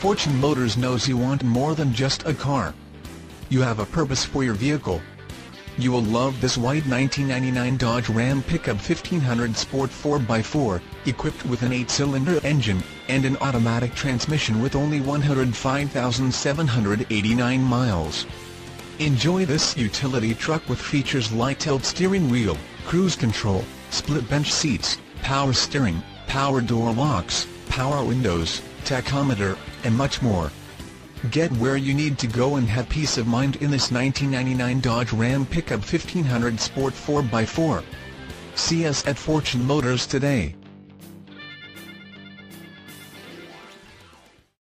Fortune Motors knows you want more than just a car. You have a purpose for your vehicle. You will love this white 1999 Dodge Ram pickup 1500 Sport 4x4, equipped with an 8-cylinder engine, and an automatic transmission with only 105,789 miles. Enjoy this utility truck with features like tilt steering wheel, cruise control, split bench seats, power steering, power door locks, power windows, tachometer, and much more. Get where you need to go and have peace of mind in this 1999 Dodge Ram pickup 1500 Sport 4x4. See us at Fortune Motors today.